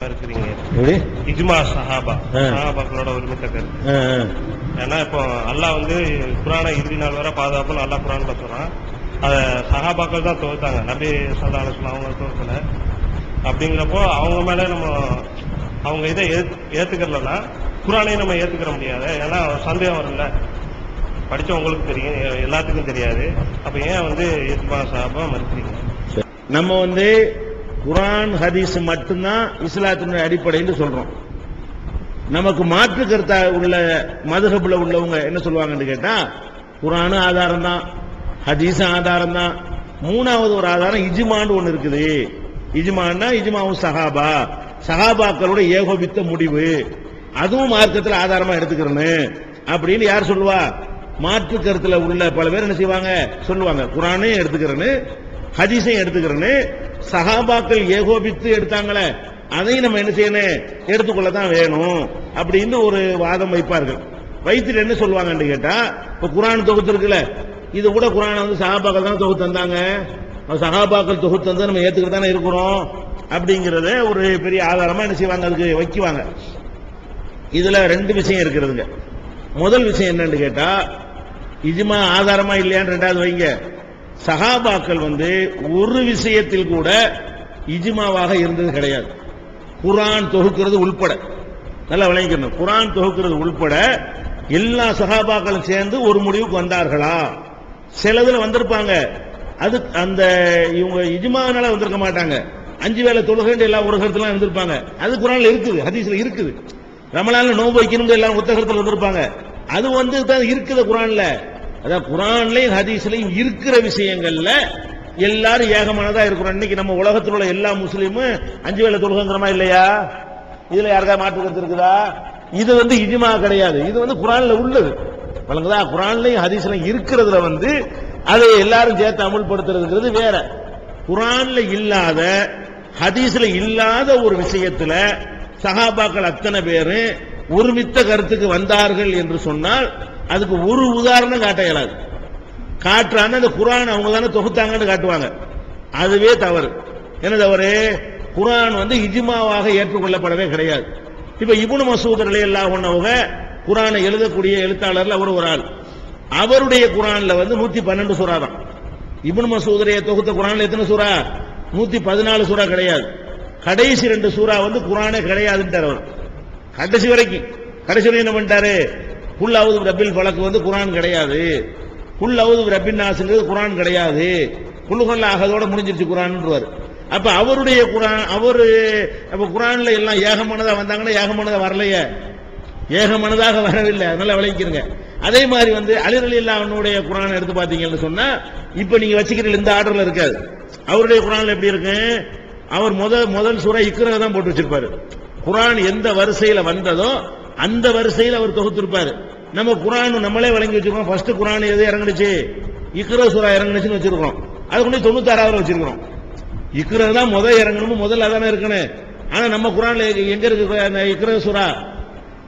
இருக்கிறீங்க எப்படி? இஜ்மா சஹாபா. சஹாபாக்களோட ஒருமித்த கருத்து. ஏன்னா இப்போ அல்லாஹ் வந்து குரானை இறுதி நாள் வரை பாதுகாப்புன்னு அல்லாஹ் குரான்ல சொல்றான். அத சஹாபாக்கள் தான் தோத்தாங்க. நபி சல்லா அலுவலாம் அவங்க தோக்கல அப்படிங்கிறப்போ அவங்க மேல நம்ம அவங்க இதை ஏத்- ஏத்துக்கறலன்னா குரானையும் நம்ம ஏத்துக்கிற முடியாது. ஏன்னா சந்தேகம் வரும்ல. படிச்சவங்களுக்கு தெரியும். எல்லாத்துக்கும் தெரியாது. அப்ப ஏன் வந்து இஜ்மா சஹாபா மறுக்கிறீங்க. நம்ம வந்து குரான் ஹதீஸ் மட்டும்தான் இஸ்லாத்தினுடைய அடிப்படைன்னு சொல்றோம். நமக்கு மாற்று கருத்தா உள்ள மதுகப்புல உள்ளவங்க என்ன சொல்லுவாங்கன்னு கேட்டா குரானும் ஆதாரம் தான் ஹதீஸும் ஆதாரம் தான் மூணாவது ஒரு ஆதாரம் இஜ்மான்னு ஒண்ணு இருக்குது. இஜ்மான்னா இஜ்மாவும் சஹாபா. சஹாபாக்களோட ஏகோபித்த முடிவு. அதுவும் மார்க்கத்தில் ஆதாரமா எடுத்துக்கிறேன்னு. அப்படின்னு யார் சொல்லுவா? மாற்று கருத்துல உள்ள பல பேர் என்ன செய்வாங்க? சொல்லுவாங்க. குரானையும் எடுத்துக்கிறேன்னு ஹதீஸையும் எடுத்துக்கிறேன்னு சகாபாக்கள் ஏகோபித்து எடுத்தாங்களே அதையும் நம்ம என்ன செய்யணும்? எடுத்துக்கொள்ள தான் வேணும் அப்படின்னு ஒரு வாதம் வைப்பார்கள். வைத்துட்டு என்ன சொல்லுவாங்கன்னு கேட்டா இப்ப குரான் தொகுத்து இருக்குல்ல இது கூட குரான் வந்து சகாபாக்கள் தான் தொகுத்து தந்தாங்க? சகாபாக்கள் தொகுத்து வந்து நம்ம ஏத்துக்கிட்டு தானே இருக்கிறோம் அப்படிங்கறத ஒரு பெரிய ஆதாரமா என்ன செய்வாங்க அதுக்கு வைக்குவாங்க. இதுல ரெண்டு விஷயம் இருக்கிறதுங்க. முதல் விஷயம் என்னன்னு கேட்டா இஜ்மா ஆதாரமா இல்லையான்னு ரெண்டாவது வைங்க. சகாபாக்கள் வந்து ஒரு விஷயத்தில் கூட இஜ்மாவாக இருந்தது கிடையாது. குரான் தொகுக்கிறது உள்பட. நல்லா விளங்கிக்கணும். குரான் தொகுக்கிறது உள்பட எல்லா சகாபாக்களும் சேர்ந்து ஒரு முடிவுக்கு வந்தார்களா? சிலதுல வந்திருப்பாங்க. அது அந்த இவங்க இஜ்மானால வந்திருக்க மாட்டாங்க. அஞ்சு வேளை தொழுகின்ற எல்லா உலகத்துல வந்திருப்பாங்க அது குரான்ல இருக்குது ஹதீஸ்ல இருக்குது. நம்மளால நோன்பு வைக்கணும் எல்லாம் புத்தகத்தில் வந்திருப்பாங்க. அது வந்து தான் இருக்குது குரான்ல. அதான் குரான்லையும் ஹதீஸ்லையும் இருக்கிற விஷயங்கள்ல எல்லாரும் ஏகமானதா இருக்கிறோம். இன்னைக்கு நம்ம உலகத்தில் உள்ள எல்லா முஸ்லீமும் அஞ்சு வேலை தொழுகங்கிறமா இல்லையா? இதுல யாருக்கா மாற்று கருத்து இருக்குதா? இது வந்து இஜிமா கிடையாது. இது வந்து குரான்ல உள்ளது. வழங்குதா குரான்லையும் ஹதீஸ்லையும் இருக்கிறதுல வந்து அதை எல்லாரும் சேர்த்து அமுல்படுத்துறதுங்கிறது வேற. குரான்ல இல்லாத ஹதீஸ்ல இல்லாத ஒரு விஷயத்துல சஹாபாக்கள் அத்தனை பேரும் ஒருமித்த கருத்துக்கு வந்தார்கள் என்று சொன்னால் அதுக்கு ஒரு உதாரணம் காட்ட இயலாது. காட்டுறான்னு அந்த குரான் அவங்க தானே தொகுத்தாங்கன்னு காட்டுவாங்க. அதுவே தவறு. என்ன தவறு குரான் வந்து இஜிமாவாக ஏற்றுக்கொள்ளப்படவே கிடையாது. இப்ப இபுன் மசூத் ரலியல்லாஹு அன்ஹுவங்க குரானை எழுதக்கூடிய எழுத்தாளர்ல அவர் ஒரு ஆள். அவருடைய குரான்ல வந்து நூத்தி பன்னெண்டு சூறா தான். இபுன் மசூதரைய தொகுத்த குரான்ல எத்தனை சூறா? நூத்தி பதினாலு சூறா கிடையாது. கடைசி ரெண்டு சூறா வந்து குரானே கிடையாதுன்ட்டு அவர். கடைசி வரைக்கும். கடைசி வரைக்கும் என்ன பண்ணிட்டாரு? புல்லாவது ரப்பில் பழக்கு வந்து குரான் கிடையாது. புல்லாவது ரப்பின் நாசுங்கிறது குரான் கிடையாது. குல்லுகல்ல ஆகதோட முடிஞ்சிருச்சு குரான்ன்றவர். அப்ப அவருடைய குரான் அவரு அப்ப குரான்ல எல்லாம் ஏகமானதா வந்தாங்கன்னா ஏகமானதா வரலையே. ஏகமானதாக வரவில்லை. அதனால விளங்கிக்கிறங்க அதே மாதிரி வந்து அலிரலி அவனுடைய குரான் எடுத்து பாத்தீங்கன்னு சொன்னா இப்ப நீங்க வச்சுக்கிறீங்க இந்த ஆர்டர்ல இருக்காது. அவருடைய குரான்ல எப்படி இருக்கு? அவர் முதல் முதல் சூறா இக்கிரக தான் போட்டு வச்சிருப்பாரு. குரான் எந்த வரிசையில வந்ததோ அந்த வரிசையில் அவர் தொகுத்திருப்பாரு. நம்ம குரான் நம்மளே வழங்கி வச்சிருக்கோம். ஃபர்ஸ்ட் குரான் எது இறங்குனுச்சு? இக்ரோ சுரா இறங்குனுச்சுன்னு வச்சிருக்கோம். அது கொண்டு தொண்ணூத்தாறாவது வச்சிருக்கிறோம். இக்ரோ தான் முதல் இறங்கணும் முதல்ல அதானே இருக்கணும். ஆனா நம்ம குரான்ல எங்க இருக்கு அந்த சுரா?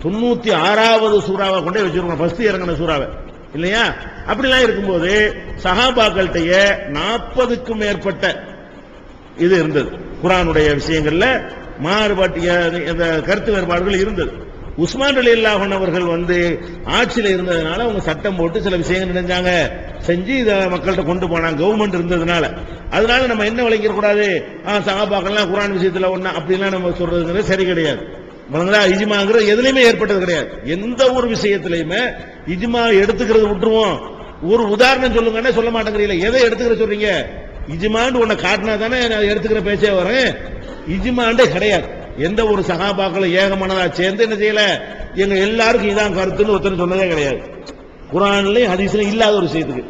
தொண்ணூத்தி ஆறாவது சூறாவை கொண்டே வச்சிருக்கோம். ஃபர்ஸ்ட் இறங்கின சூறாவை. இல்லையா? அப்படிலாம் இருக்கும்போது சஹாபாக்கள்கிட்டய நாற்பதுக்கும் மேற்பட்ட இது இருந்தது. குரானுடைய விஷயங்கள்ல மாறுபாட்டு அந்த கருத்து வேறுபாடுகள் இருந்தது. உஸ்மான் அலி அல்லாஹன் அவர்கள் வந்து ஆட்சியில் இருந்ததுனால அவங்க சட்டம் போட்டு சில விஷயங்கள் நினைஞ்சாங்க. செஞ்சு இதை மக்கள்கிட்ட கொண்டு போனாங்க. கவர்மெண்ட் இருந்ததுனால. அதனால நம்ம என்ன விளங்கிட சகாபாக்கள்லாம் குரான் விஷயத்தில் ஒன்றா அப்படிலாம் நம்ம சொல்றதுங்கிறது சரி கிடையாது. வழங்குதா இஜ்மாங்கிறது எதுலையுமே ஏற்பட்டது கிடையாது. எந்த ஒரு விஷயத்திலையுமே இஜ்மா எடுத்துக்கிறது விட்டுருவோம். ஒரு உதாரணம் சொல்லுங்கன்னா சொல்ல மாட்டேங்கிறீங்களா. எதை எடுத்துக்கிற சொல்றீங்க? இஜிமாண்டு உன்னை காட்டினா தானே நான் எடுத்துக்கிற பேச்சே வரேன் இஜிமாண்டே கிடையாது. எந்த ஒரு சகாபாக்களும் ஏகமானதா சேர்ந்து என்ன செய்யல? எங்க எல்லாருக்கும் இதான் கருத்துன்னு ஒருத்தர் சொன்னதே கிடையாது. குரான்லயும் ஹதீஸ்லயும் இல்லாத ஒரு விஷயத்துக்கு.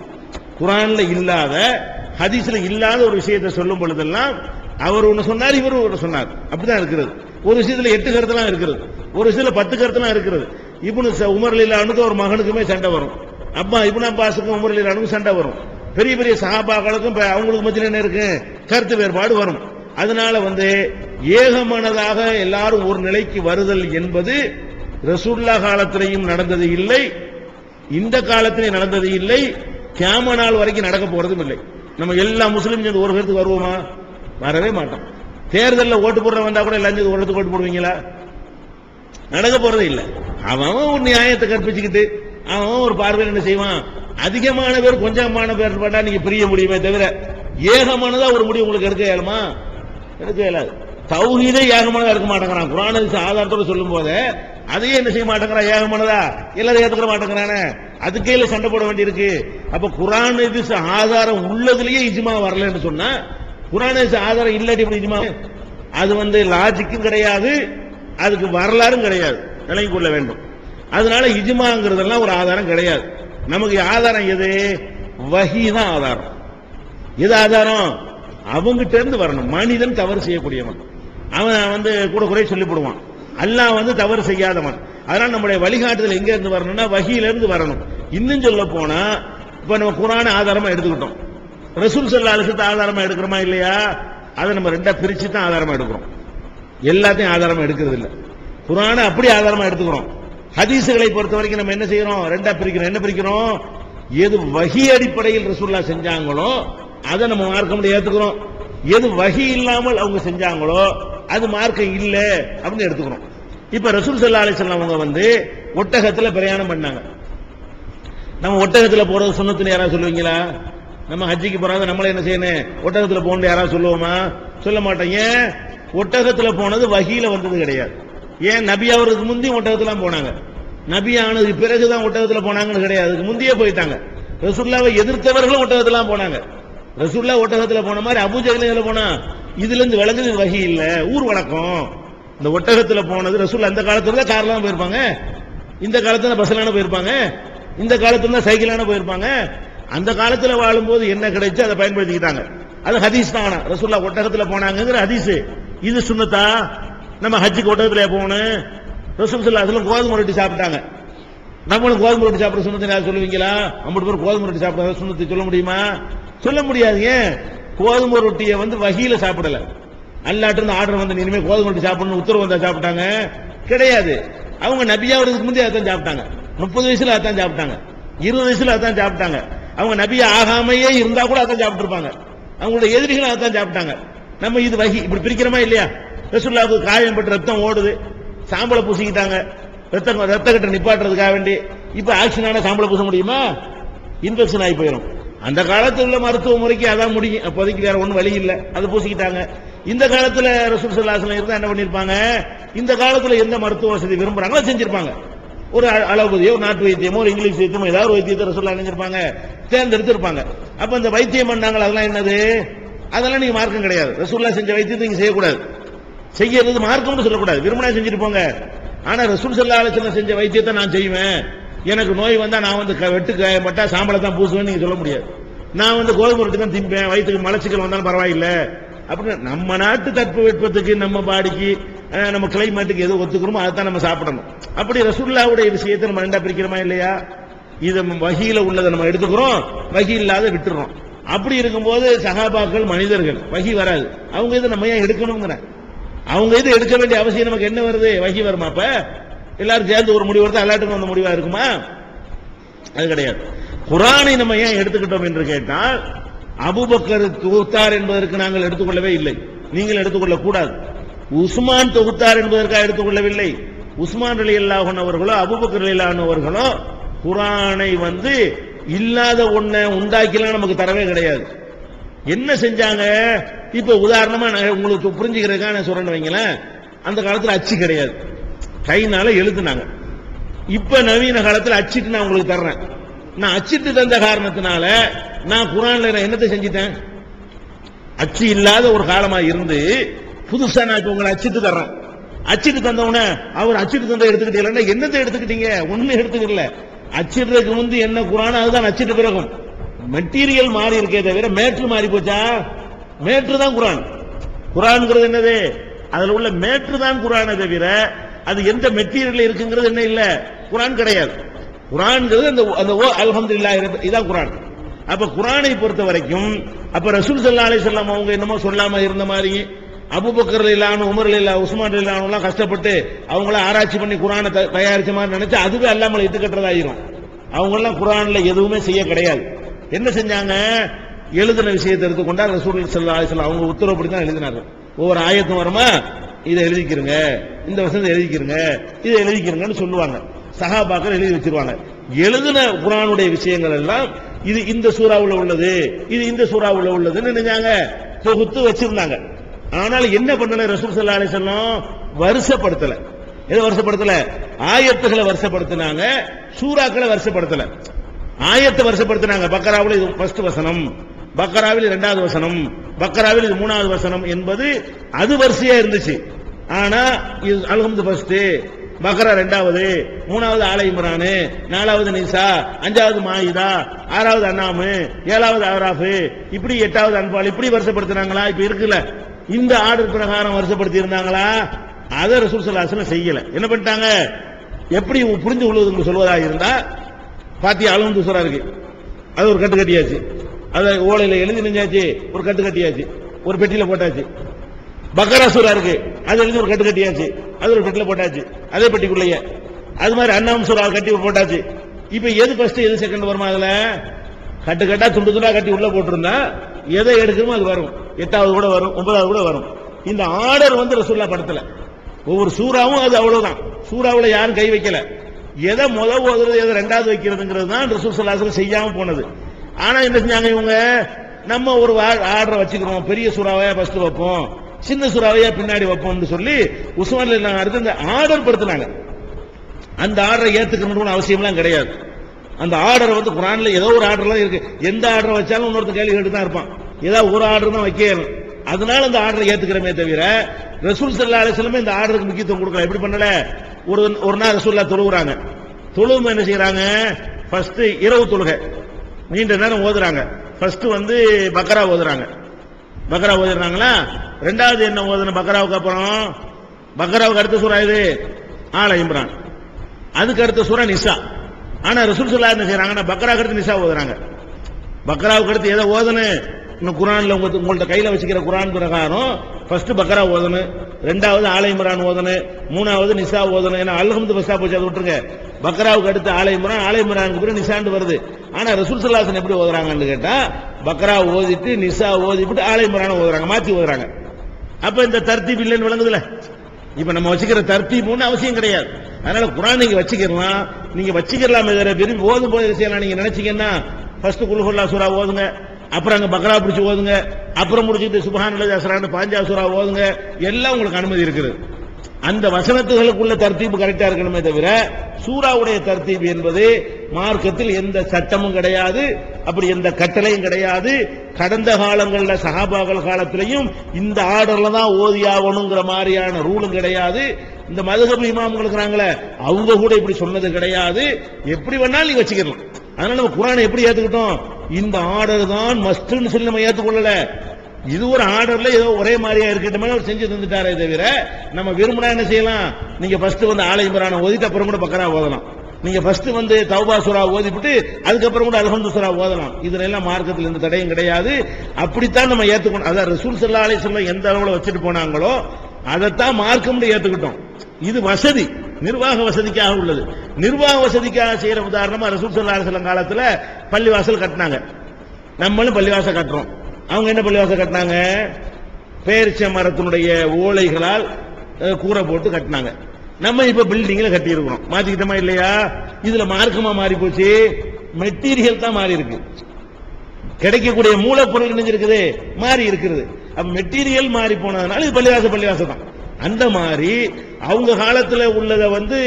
குரான்ல இல்லாத ஹதீஸ்ல இல்லாத ஒரு விஷயத்தை சொல்லும் பொழுதெல்லாம் அவர் ஒன்று சொன்னார் இவர் ஒன்று சொன்னார். அப்படிதான் இருக்கிறது. ஒரு விஷயத்துல எட்டு கருத்துலாம் இருக்கிறது. ஒரு விஷயத்துல பத்து கருத்துலாம் இருக்கிறது. இப்னு ச- உமர் லீலானுக்கு ஒரு மகனுக்குமே சண்டை வரும். அப்பா இப்னு பாசுக்கும் உமர் லீலானுக்கும் சண்டை வரும். பெரிய பெரிய சகாபாக்களுக்கும் அவங்களுக்கு மத்தியில் என்ன இருக்கு? கருத்து வேறுபாடு வரும். அதனால வந்து ஏகமனதாக எல்லாரும் ஒரு நிலைக்கு வருதல் என்பது ரசூல்லா காலத்திலையும் நடந்தது இல்லை. இந்த காலத்திலே நடந்தது இல்லை. கேம நாள் வரைக்கும் நடக்க போறதும் இல்லை. நம்ம எல்லா முஸ்லீம் சேர்ந்து ஒரு பேருக்கு வருவோமா? வரவே மாட்டோம். தேர்தலில் ஓட்டு போடுற வந்தா கூட எல்லாம் ஒரு இடத்துக்கு ஓட்டு போடுவீங்களா? நடக்க போறது இல்லை. அவன் ஒரு நியாயத்தை கற்பிச்சுக்கிட்டு அவன் ஒரு பார்வையில் என்ன செய்வான்? அதிகமான பேர் கொஞ்சமான பேர் பண்ணா நீங்க பிரிய முடியுமே தவிர ஏகமானதா ஒரு முடிவு உங்களுக்கு எடுக்க இயலுமா? எடுக்க இயலாது. தௌஹீதே ஏகமானதா இருக்க மாட்டேங்கிறான். குரான் ஆதாரத்தோட சொல்லும் போது அதையே என்ன செய்ய மாட்டேங்கிறான்? ஏகமானதா? எல்லாரும் ஏத்துக்கிற மாட்டேங்கிறானே? அதுக்கே இல்ல சண்டை போட வேண்டியிருக்கு. அப்ப குரான் ஹதீஸ் ஆதாரம் உள்ளதுலயே இஜ்மா வரலன்னு சொன்னா குரான் ஆதாரம் இல்லாட்டி எப்படி இஜ்மா? அது வந்து லாஜிக்கும் கிடையாது. அதுக்கு வரலாறும் கிடையாது. விளங்கிக் கொள்ள வேண்டும். அதனால இஜ்மாங்கிறதெல்லாம் ஒரு ஆதாரம் கிடையாது. நமக்கு ஆதாரம் எது? வகி தான் ஆதாரம். எது ஆதாரம்? அவங்கிட்ட இருந்து வரணும். மனிதன் தவறு செய்யக்கூடியவன். அவன் வந்து கூட குறை சொல்லி போடுவான். அல்லாஹ் வந்து தவறு செய்யாதவன். அதனால நம்முடைய வழிகாட்டுதல் எங்க இருந்து வரணும்னா வகையில இருந்து வரணும். இன்னும் சொல்ல போனா இப்ப நம்ம குரான ஆதாரமா எடுத்துக்கிட்டோம். ரசூல் சல்லா அலிசத்தை ஆதாரமா எடுக்கிறோமா இல்லையா? அதை நம்ம ரெண்டா பிரிச்சு தான் ஆதாரமா எடுக்கிறோம். எல்லாத்தையும் ஆதாரமா எடுக்கிறது இல்லை குரானை அப்படி ஆதாரமா எடுத்துக்கிறோம். ஹதீசுகளை பொறுத்த வரைக்கும் நம்ம என்ன செய்யறோம்? ரெண்டா பிரிக்கிறோம். என்ன பிரிக்கிறோம்? எது வகி அடிப்படையில் ரசூல்லா செஞ்சாங்களோ அதை நம்ம மார்க்கம் ஏத்துக்கிறோம். எது வகி இல்லாமல் அவங்க செஞ்சாங்களோ அது மார்க்கம் இல்ல அப்படின்னு எடுத்துக்கிறோம். இப்ப ரசூல் சல்லா அலிசல்லாம் அவங்க வந்து ஒட்டகத்துல பிரயாணம் பண்ணாங்க. நம்ம ஒட்டகத்துல போறது சொன்னத்துல யாராவது சொல்லுவீங்களா? நம்ம ஹஜ்ஜிக்கு போறாங்க நம்மள என்ன செய்யணும்? ஒட்டகத்துல போகணும் யாராவது சொல்லுவோமா? சொல்ல மாட்டோம். ஏன்? ஒட்டகத்துல போனது வகையில வந்தது கிடையாது. ஏன் நபி அவருக்கு முந்தி ஒட்டகத்துலாம் போனாங்க? நபி ஆனதுக்கு பிறகுதான் ஒட்டகத்துல போனாங்கன்னு கிடையாது. அதுக்கு முந்தையே போயிட்டாங்க. ரசுல்லாவை எதிர்த்தவர்களும் ஒட்டகத்துலாம் போனாங்க. ரசுல்லா ஒட்டகத்துல போன மாதிரி அபூஜகல போனா இதுல இருந்து விளங்குது வகி இல்ல. ஊர் வழக்கம். இந்த ஒட்டகத்துல போனது ரசுல்லா அந்த காலத்துல தான் கார்லாம் போயிருப்பாங்க. இந்த காலத்துல பஸ்லான போயிருப்பாங்க. இந்த காலத்துல தான் சைக்கிளான போயிருப்பாங்க. அந்த காலத்துல வாழும்போது என்ன கிடைச்சு அதை பயன்படுத்திக்கிட்டாங்க. அது ஹதீஸ் தான். ரசுல்லா ரசூல்லா ஒட்டகத்துல போனாங்கங்கிற ஹதீஸ். இது சுண்ணத்தா நம்ம ஹஜ்ஜுக்கு ஒட்டகத்துல போகணும். ரசூல் சொல்லா அதுல கோதுமை ரொட்டி சாப்பிட்டாங்க. நம்மளும் கோதுமை ரொட்டி சாப்பிட சுண்ணத்தை சொல்லுவீங்களா? ஐம்பது பேர் கோதுமை ரொட்டி சாப்பிட சுண்ணத்தை சொல்ல முடியுமா? சொல்ல முடியாது ஏன்? கோதுமை ரொட்டியை வந்து வகையில சாப்பிடல. அல்லாட்டு இருந்து ஆர்டர் வந்து இனிமேல் கோதுமை ரொட்டி சாப்பிடணும் உத்தரவு வந்தா சாப்பிட்டாங்க. கிடையாது. அவங்க நபியாவதுக்கு முந்தைய அதான் சாப்பிட்டாங்க. முப்பது வயசுல அதான் சாப்பிட்டாங்க. இருபது வயசுல அதான் சாப்பிட்டாங்க. அவங்க நபியா ஆகாமையே இருந்தா கூட அதான் சாப்பிட்டு இருப்பாங்க அவங்களோட எதிரிகளும் அதான் சாப்பிட்டாங்க. நம்ம இது வகி இப்படி பிரிக்கிறோமா இல்லையா? ரசுல்லாவுக்கு காயம் பட்டு ரத்தம் ஓடுது. சாம்பலை பூசிக்கிட்டாங்க. ரத்தம் ரத்த கட்ட நிப்பாட்டுறதுக்காக வேண்டி இப்ப ஆக்சிஜனான சாம்பலை பூச முடியுமா? இன்ஃபெக்ஷன் ஆகி போயிடும் அந்த காலத்தில் உள்ள மருத்துவ முறைக்கு அதான் முடியும் அப்போதைக்கு வேற ஒன்றும் வழி இல்லை. அதை பூசிக்கிட்டாங்க. இந்த காலத்தில் ரசூல் சல்லாசலம் இருந்தால் என்ன பண்ணியிருப்பாங்க இந்த காலத்தில் எந்த மருத்துவ வசதி விரும்புறாங்களோ செஞ்சிருப்பாங்க. ஒரு அ- நாட்டு வைத்தியமோ ஒரு இங்கிலீஷ் வைத்தியமோ ஏதாவது ஒரு வைத்தியத்தை ரசூல் அணிஞ்சிருப்பாங்க தேர்ந்தெடுத்திருப்பாங்க. அப்ப இந்த வைத்தியம் பண்ணாங்களா? அதெல்லாம் என்னது? அதெல்லாம் நீங்க மார்க்கம் கிடையாது. ரசூல்லா செஞ்ச வைத்தியத்தை நீங்க செய்யக்கூடாது. செய்யறது மார்க்கம்னு சொல்லக்கூடாது. விரும்பினா செஞ்சுட்டு போங்க. ஆனா ரசூல் சல்லா அலிஸ்லாம் செஞ்ச வைத்தியத்தை நான் செய்வேன். எனக்கு நோய் வந்தா நான் வந்து க- வெட்டு காயப்பட்டா சாம்பலை தான் பூசுவேன் நீங்க சொல்ல முடியாது. நான் வந்து கோதுமை ரொட்டி தான் திம்பேன் வயிற்றுக்கு மலச்சிக்கல் வந்தாலும் பரவாயில்ல. அப்படின்னு நம்ம நாட்டு தட்ப வெட்பத்துக்கு நம்ம பாடிக்கு நம்ம கிளைமேட்டுக்கு எது ஒத்துக்கிறோமோ தான் நம்ம சாப்பிடணும். அப்படி ரசுல்லாவுடைய விஷயத்தை நம்ம ரெண்டா பிரிக்கிறோமா இல்லையா? இது நம்ம உள்ளதை நம்ம எடுத்துக்கிறோம். வகி இல்லாத விட்டுறோம். அப்படி இருக்கும்போது சகாபாக்கள் மனிதர்கள் வகி வராது. அவங்க இதை நம்ம ஏன் எடுக்கணுங்கிறேன் அவங்க இது எடுக்க வேண்டிய அவசியம்? நமக்கு என்ன வருது? வகி வருமா அப்ப? எல்லாரும் சேர்ந்து ஒரு முடிவு எடுத்தா எல்லாத்துக்கும் அந்த முடிவா இருக்குமா? அது கிடையாது. குரானை நம்ம ஏன் எடுத்துக்கிட்டோம் என்று கேட்டால் அபுபக்கர் தொகுத்தார் என்பதற்கு நாங்கள் எடுத்துக்கொள்ளவே இல்லை. நீங்கள் எடுத்துக்கொள்ள கூடாது உஸ்மான் தொகுத்தார் என்பதற்காக எடுத்துக்கொள்ளவில்லை. உஸ்மான் அலி அவர்களோ அபுபக்கர் அலி அவர்களோ குரானை வந்து இல்லாத ஒன்ன உண்டாக்கிலாம் நமக்கு தரவே கிடையாது. என்ன செஞ்சாங்க? இப்ப உதாரணமா நான் உங்களுக்கு புரிஞ்சுக்கிறதுக்காக நான் சொல்றேன்னு வைங்களேன். அந்த காலத்துல அச்சு கிடையாது. கைனால எழுதுனாங்க இப்ப நவீன காலத்துல அச்சிட்டு நான் உங்களுக்கு தர்றேன். நான் அச்சிட்டு தந்த காரணத்தினால நான் குரான்ல நான் என்னத்தை செஞ்சிட்டேன்? அச்சு இல்லாத ஒரு காலமா இருந்து புதுசா நான் இப்ப உங்களை அச்சிட்டு தர்றேன். அச்சிட்டு தந்தவன அவர் அச்சிட்டு தந்த எடுத்துக்கிட்டீங்களா? என்னத்தை எடுத்துக்கிட்டீங்க? ஒண்ணு எடுத்துக்கல. அச்சிடுறதுக்கு முந்து என்ன குரான் அதுதான் அச்சிட்டு பிறகும். மெட்டீரியல் மாறி இருக்கே தவிர மேட்ரு மாறி போச்சா? மேட்ரு தான் குரான். குரான்ங்கிறது என்னது? அதில் உள்ள மேட்ரு தான் குரானை தவிர அது எந்த மெட்டீரியல் இருக்குங்கிறது என்ன இல்ல? குரான் கிடையாது. குரான்ங்கிறது அந்த அந்த ஓ அலமது இல்லா இதான் குரான். அப்ப குரானை பொறுத்த வரைக்கும் அப்ப ரசூல் சல்லா அலி சொல்லாம அவங்க என்னமோ சொல்லாம இருந்த மாதிரி அபுபக்கர் இல்லான உமர் இல்லா உஸ்மான் இல்லானலாம் கஷ்டப்பட்டு அவங்கள ஆராய்ச்சி பண்ணி குரானை தயாரிச்ச மாதிரி நினைச்சு அதுவே அல்லாமல் இட்டு கட்டுறதாயிரும். அவங்க எல்லாம் குரான்ல எதுவுமே செய்ய கிடையாது. என்ன செஞ்சாங்க? எழுதின விஷயத்தை எடுத்துக்கொண்டா ரசூல் ஸல்லல்லாஹு அலைஹி அவங்க உத்தரவுப்படி தான் எழுதினார்கள் ஒவ்வொரு ஆயத்தும் வருமா? இதை எழுதிக்கிறங்க இந்த வசனத்தை எழுதிக்கிறங்க இதை எழுதிக்கிறங்கன்னு சொல்லுவாங்க. சஹாபாக்கள் எழுதி வச்சிருவாங்க. எழுதின குரானுடைய விஷயங்கள் எல்லாம் இது இந்த சூறாவுல உள்ளது இது இந்த சூறாவுல உள்ளதுன்னு நினைஞ்சாங்க. தொகுத்து வச்சிருந்தாங்க. ஆனால் என்ன பண்ணல ரசூல் ஸல்லல்லாஹு அலைஹி வருஷப்படுத்தல எதை வருஷப்படுத்தல ஆயத்துகளை வருஷப்படுத்தினாங்க சூறாக்களை வருஷப்படுத்தல ஆயத்தை வருஷப்படுத்தினாங்க. பக்கராவில் இது ஃபர்ஸ்ட் வசனம். பக்கராவில் இரண்டாவது வசனம். பக்கராவில் இது மூணாவது வசனம் என்பது அது வரிசையா இருந்துச்சு. ஆனா இது அல்ஹம்து ஃபர்ஸ்ட் பக்ரா ரெண்டாவது மூணாவது ஆலை இம்ரானு நாலாவது நிசா அஞ்சாவது மாயுதா ஆறாவது அண்ணாமு ஏழாவது அவராஃபு இப்படி எட்டாவது அன்பால் இப்படி வருஷப்படுத்தினாங்களா? இப்ப இருக்குல்ல. இந்த ஆர்டர் பிரகாரம் வருஷப்படுத்தி இருந்தாங்களா அதை ரசூல் ஸல்லல்லாஹு செய்யல. என்ன பண்ணிட்டாங்க? எப்படி புரிந்து கொள்வதுன்னு சொல்வதா இருந்தா பாத்தி அளவும் தூசரா இருக்கு அது ஒரு கட்டு கட்டியாச்சு. அதை ஓலையில எழுதி நெஞ்சாச்சு ஒரு கட்டு கட்டியாச்சு. ஒரு பெட்டியில போட்டாச்சு. பக்கரா சூறா இருக்கு அது எழுதி ஒரு கட்டு கட்டியாச்சு. அது ஒரு பெட்டியில போட்டாச்சு. அதே பெட்டிக்குள்ளேயே. அது மாதிரி அண்ணாம் சூறா கட்டி போட்டாச்சு. இப்ப எது ஃபர்ஸ்ட் எது செகண்ட் வருமா அதுல? கட்டு கட்டா துண்டு துண்டா கட்டி உள்ள போட்டிருந்தா எதை எடுக்கணுமோ அது வரும். எட்டாவது கூட வரும் ஒன்பதாவது கூட வரும். இந்த ஆர்டர் வந்து ரசூல்லா படத்துல. ஒவ்வொரு சூறாவும் அது அவ்வளவுதான். சூறாவில் யாரும் கை வைக்கல. எதை முத ஓதுறது எதை ரெண்டாவது வைக்கிறதுங்கிறது தான் ரசூல் சல்லாசலம் செய்யாம போனது. ஆனா என்ன செஞ்சாங்க இவங்க? நம்ம ஒரு ஆர்டரை வச்சுக்கிறோம் பெரிய சுறாவையா ஃபர்ஸ்ட் வைப்போம் சின்ன சுறாவையா பின்னாடி வைப்போம்னு சொல்லி உஸ்மான் அடுத்து இந்த ஆர்டர் படுத்தினாங்க. அந்த ஆர்டரை ஏத்துக்கணும்னு அவசியம்லாம் கிடையாது. அந்த ஆர்டர் வந்து குரான்ல ஏதோ ஒரு ஆர்டர்லாம் இருக்கு. எந்த ஆர்டர் வச்சாலும் இன்னொருத்தர் கேள்வி கேட்டு தான் இருப்பான். ஏதாவது ஒரு ஆர்டர் தான் வைக்கணும். அதனால அந்த ஆர்டரை ஏத்துக்கிறமே தவிர ரசூல் சல்லா அலிஸ்லமே இந்த ஆர்டருக்கு முக்கியத்துவம் கொடுக்கல. எப்படி பண்ணல? ஒரு ஒரு நாள் ரசூல்லா தொழுகிறாங்க தொழுவும் என்ன செய்யறாங்க? ஃபர்ஸ்ட் இரவு தொழுகை. நீண்ட நேரம் ஓதுறாங்க. ஃபர்ஸ்ட் வந்து பக்கரா ஓதுறாங்க. பக்கரா ஓதுறாங்களா ரெண்டாவது என்ன ஓதுன? பக்கராவுக்கு அப்புறம் பக்கராவுக்கு அடுத்த சூறா இது ஆல இம்ரான் அதுக்கு அடுத்த சூறா நிசா. ஆனா ரசூல் சொல்லா என்ன செய்யறாங்கன்னா பக்கராவுக்கு அடுத்து நிசா ஓதுறாங்க. பக்கராவுக்கு அடுத்து எதை ஓதுன்னு இன்னும் குரான்ல உங்க உங்கள்ட்ட கையில வச்சுக்கிற குரான் பிரகாரம் ஃபர்ஸ்ட் பக்கரா ஓதனு ரெண்டாவது ஆலை ஓதனு மூணாவது நிசா ஓதனு ஏன்னா அல்ஹம்து பஸ்ஸா போச்சு அதை விட்டுருங்க. பக்ராவுக்கு அடுத்து ஆலை இம்ரான் பிறகு நிசாண்டு வருது. ஆனா ரசூல் சல்லாசன் எப்படி ஓதுறாங்கன்னு கேட்டா பக்ரா ஓதிட்டு நிசா ஓதிட்டு ஆலை ஓதுறாங்க மாத்தி ஓதுறாங்க. அப்ப இந்த தர்த்தீப் இல்லைன்னு விளங்குதுல? இப்ப நம்ம வச்சுக்கிற தர்த்தீப்னு அவசியம் கிடையாது. அதனால குரான் நீங்க வச்சுக்கலாம் நீங்க வச்சுக்கலாம் விரும்பி ஓதும் போது செய்யலாம். நீங்க நினைச்சீங்கன்னா ஃபர்ஸ்ட் குல்ஹுல்லா சூரா ஓதுங்க. அப்புறம் அங்க பக்ரா பிடிச்சி ஓதுங்க. அப்புறம் முடிச்சுட்டு சுபஹான் அசரான்னு பாஞ்சா சூரா ஓதுங்க. எல்லாம் உங்களுக்கு அனுமதி இருக்குது. அந்த வசனத்துகளுக்குள்ள தர்த்தீப்பு கரெக்டா இருக்கணுமே தவிர சூறாவுடைய தர்த்தீப் என்பது மார்க்கத்தில் எந்த சட்டமும் கிடையாது. அப்படி எந்த கட்டளையும் கிடையாது. கடந்த காலங்களில் சகாபாக்கள் காலத்திலையும் இந்த ஆர்டர்ல தான் ஓதி ஆகணுங்கிற மாதிரியான ரூலும் கிடையாது. இந்த மதுகபு இமாம்கள் இருக்கிறாங்களே அவங்க கூட இப்படி சொன்னது கிடையாது. எப்படி வேணாலும் நீ வச்சுக்கலாம் அதனால நம்ம குரானை எப்படி ஏத்துக்கிட்டோம்? இந்த ஆர்டர் தான் மஸ்ட்னு சொல்லி நம்ம ஏத்துக்கொள்ளல. இது ஒரு ஆர்டர்ல ஏதோ ஒரே மாதிரியா இருக்கட்டும் அவர் செஞ்சு தந்துட்டாரே தவிர நம்ம விரும்பினா என்ன செய்யலாம்? நீங்க ஃபர்ஸ்ட் வந்து ஆலய புராணம் ஓதிட்டு அப்புறம் கூட பக்கரா ஓதலாம். நீங்க ஃபர்ஸ்ட் வந்து தௌபா சுரா ஓதிவிட்டு அதுக்கப்புறம் கூட அல்ஹம்து சுரா ஓதலாம். இதுல எல்லாம் மார்க்கத்தில் எந்த தடையும் கிடையாது. அப்படித்தான் நம்ம ஏத்துக்கணும். அதான் ரசூல் சல்லா அலி சொல்ல எந்த அளவுல வச்சுட்டு போனாங்களோ அதைத்தான் மார்க்கம் ஏத்துக்கிட்டோம். இது வசதி. நிர்வாக வசதிக்காக உள்ளது. நிர்வாக வசதிக்காக செய்யற உதாரணமா ரசூல் சல்லா காலத்துல பள்ளிவாசல் கட்டினாங்க. நம்மளும் பள்ளிவாசல் கட்டுறோம். அவங்க என்ன பள்ளிவாசல் கட்டினாங்க? பேரிச்ச மரத்தினுடைய ஓலைகளால் கூரை போட்டு கட்டினாங்க. நம்ம இப்ப பில்டிங்ல கட்டி இருக்கிறோம் மாத்திக்கிட்டோமா இல்லையா? இதுல மார்க்கமா மாறி போச்சு மெட்டீரியல் தான் மாறி இருக்கு. கிடைக்கக்கூடிய மூலப்பொருள் இணைஞ்சிருக்குது. மாறி இருக்கிறது. அப்ப மெட்டீரியல் மாறி போனதுனால இது பள்ளிவாசல் பள்ளிவாசல் தான். அந்த மாதிரி அவங்க காலத்துல உள்ளத வந்து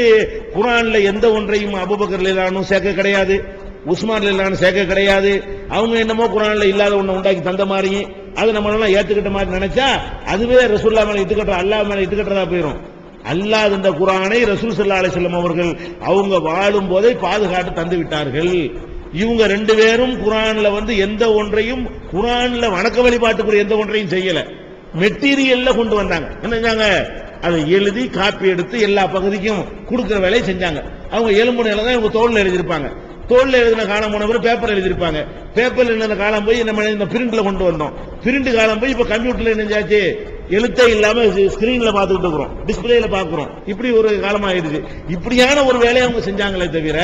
குரான்ல எந்த ஒன்றையும் அபுபக்கர் இல்லானும் சேர்க்க கிடையாது உஸ்மான் இல்லான்னு சேர்க்க கிடையாது. அவங்க என்னமோ குரான்ல இல்லாத ஒண்ணு உண்டாக்கி தந்த மாதிரி அதை நம்ம எல்லாம் ஏத்துக்கிட்ட மாதிரி நினைச்சா அதுவே ரசூல்லா மேல இட்டுக்கட்டுற அல்லாஹ் மேல இட்டுக்கட்டுறதா போயிடும் அல்லாத இந்த குரானை ரசூல் சல்லா அலைஹி அவர்கள் அவங்க வாழும் போதே பாதுகாத்து தந்து விட்டார்கள். இவங்க ரெண்டு பேரும் குரான்ல வந்து எந்த ஒன்றையும் குரான்ல வணக்க வழிபாட்டுக்குரிய எந்த ஒன்றையும் செய்யலை. மெட்டீரியல்ல கொண்டு வந்தாங்க. என்ன செஞ்சாங்க? அதை எழுதி காப்பி எடுத்து எல்லா பகுதிக்கும் கொடுக்குற வேலையை செஞ்சாங்க. அவங்க எலும்பு நிலை தான் இவங்க தோல்ல எழுதியிருப்பாங்க. தோல்ல எழுதின காலம் போன பிறகு பேப்பர் எழுதியிருப்பாங்க. பேப்பர் எழுதின காலம் போய் நம்ம இந்த பிரிண்ட்ல கொண்டு வந்தோம். பிரிண்ட் காலம் போய் இப்ப கம்ப்யூட்டர்ல என்னஞ்சாச்சு எழுத்தே இல்லாம ஸ்கிரீன்ல பார்த்துக்கிட்டு இருக்கிறோம். டிஸ்பிளேல பாக்குறோம் இப்படி ஒரு காலம் ஆயிடுச்சு இப்படியான ஒரு வேலையை அவங்க செஞ்சாங்களே தவிர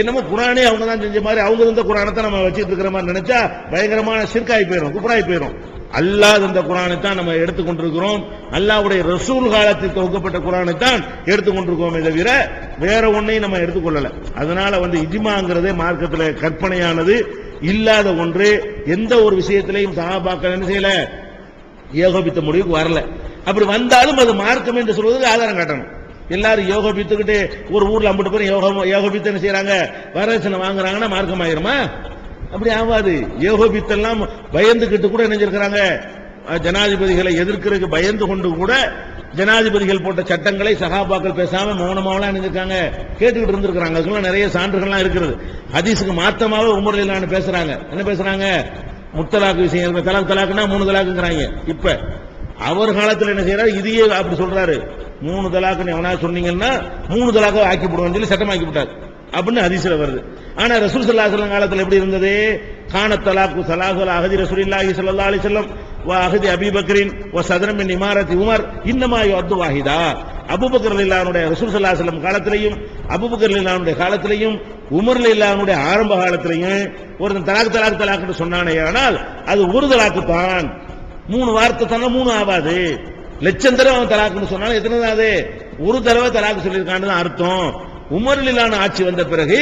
என்னமோ குரானே அவங்க தான் செஞ்ச மாதிரி அவங்க இருந்த குரானத்தை நம்ம வச்சுட்டு இருக்கிற மாதிரி நினைச்சா பயங்கரமான சிற்காய் போயிடும் குப்பராய் போயிடும் அல்லாஹ் அந்த குரானை தான் நம்ம எடுத்துக்கொண்டிருக்கிறோம் அல்லாவுடைய ரசூல் காலத்தில் தொகுக்கப்பட்ட குரானை தான் எடுத்துக்கொண்டிருக்கோமே தவிர வேற ஒன்றையும் நம்ம எடுத்துக்கொள்ளல அதனால வந்து இஜிமாங்கிறதே மார்க்கத்தில் கற்பனையானது இல்லாத ஒன்று. எந்த ஒரு விஷயத்திலையும் சகாபாக்கள் என்ன செய்யல? ஏகோபித்த முடிவுக்கு வரல. அப்படி வந்தாலும் அது மார்க்கம் என்று சொல்வதற்கு ஆதாரம் காட்டணும். எல்லாரும் யோகபித்துக்கிட்டு ஒரு ஊர்ல அம்பிட்டு போய் யோகம் யோகபித்து என்ன செய்யறாங்க வரதட்சணை வாங்குறாங்கன்னா மார்க்கம் ஆயிருமா அப்படி ஆகாது ஏகோபித்தெல்லாம் பயந்துகிட்டு கூட நினைஞ்சிருக்கிறாங்க ஜனாதிபதிகளை எதிர்க்கிறதுக்கு பயந்து கொண்டு கூட ஜனாதிபதிகள் போட்ட சட்டங்களை சகாபாக்கள் பேசாம மௌனமாவெல்லாம் நினைஞ்சிருக்காங்க கேட்டுக்கிட்டு இருந்திருக்கிறாங்க. அதுக்கெல்லாம் நிறைய சான்றுகள்லாம் இருக்கிறது ஹதீஸுக்கு மாத்தமாக உமரில் பேசுறாங்க. என்ன பேசுறாங்க? முத்தலாக்கு விஷயம். இருக்கு தலாக் தலாக்குன்னா மூணு தலாக்குங்கிறாங்க. இப்ப அவர் காலத்தில் என்ன செய்யறாரு இதையே அப்படி சொல்றாரு. மூணு தலாக்குன்னு எவனா சொன்னீங்கன்னா மூணு தலாக்க ஆக்கி போடுவோம்னு சொல்லி சட்டம் ஆக்கி விட்டார். அப்படின்னு அதிசல வருது. ஆனா ரசூல் சல்லா சொல்லம் காலத்தில் எப்படி இருந்தது? கான தலாக்கு சலாஹுல் அஹதி ரசூலில்லாஹி இல்லாஹி அலைஹி வஸல்லம் வ அஹதி அபி ஓ வ சதரம் இமாரத் உமர் இன்னமா யுஅத்து வாஹிதா. அபுபக்கர் ரலியல்லாஹுடைய ரசூல் சல்லா சொல்லம் காலத்திலையும் அபுபக்கர் ரலியல்லாஹுடைய காலத்திலையும் உமர் ரலியல்லாஹுடைய ஆரம்ப காலத்திலையும் ஒரு தலாக் தலாக் தலாக்குன்னு சொன்னானே ஆனால் அது ஒரு தலாக்கு தான் மூணு வார்த்தை தானே மூணு ஆகாது லட்சம் தடவை அவன் தலாக்குன்னு சொன்னாலும் எத்தனை தான் அது? ஒரு தடவை தலாக்கு சொல்லியிருக்கான்னு தான் அர்த்தம். உமர்லிலான ஆட்சி வந்த பிறகு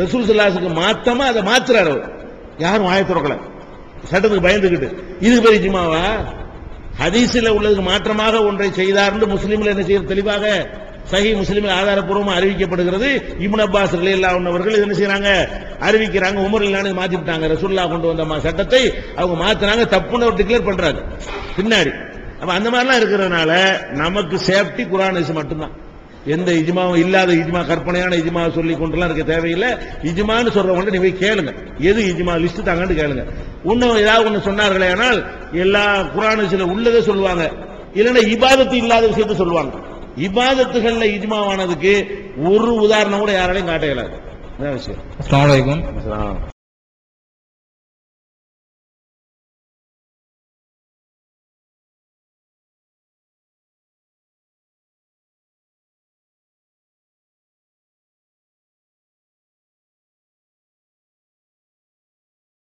ரசூல் சல்லாசுக்கு மாத்தமா அதை மாத்துறாரு யாரும் வாய திறக்கல. சட்டத்துக்கு பயந்துகிட்டு இது பேர் இஜ்மாவா ஹதீஸில் உள்ளதுக்கு மாற்றமாக ஒன்றை செய்தார் என்று முஸ்லீம்கள் என்ன செய்யறது தெளிவாக சஹி முஸ்லீமில் ஆதாரப்பூர்வமாக அறிவிக்கப்படுகிறது. இப்னு அப்பாஸ் ரலியல்லாஹு அவர்கள் என்ன செய்யறாங்க அறிவிக்கிறாங்க உமர் இல்லான்னு மாத்தி விட்டாங்க ரசூல்லா கொண்டு வந்த சட்டத்தை அவங்க மாத்துறாங்க தப்புன்னு டிக்ளேர் பண்றாங்க பின்னாடி. அப்ப அந்த மாதிரிலாம் இருக்கிறதுனால நமக்கு சேஃப்டி குரான் மட்டும்தான். எந்த இஜ்மாவும் இல்லாத இஜ்மா கற்பனையான இஜ்மா சொல்லி கொண்டுலாம் இருக்க தேவையில்லை. இஜ்மான்னு சொல்றவங்க நீங்க போய் கேளுங்க. எது இஜ்மா லிஸ்ட் தாங்கன்னு கேளுங்க. இன்னும் ஏதாவது ஒண்ணு சொன்னார்களே ஆனால் எல்லா குரானிசில உள்ளதை சொல்லுவாங்க. இல்லைன்னா இபாதத்து இல்லாத விஷயத்தை சொல்லுவாங்க. இபாதத்துகள்ல இஜ்மாவானதுக்கு ஒரு உதாரணம் கூட யாராலையும் காட்ட இயலாது. விஷயம்?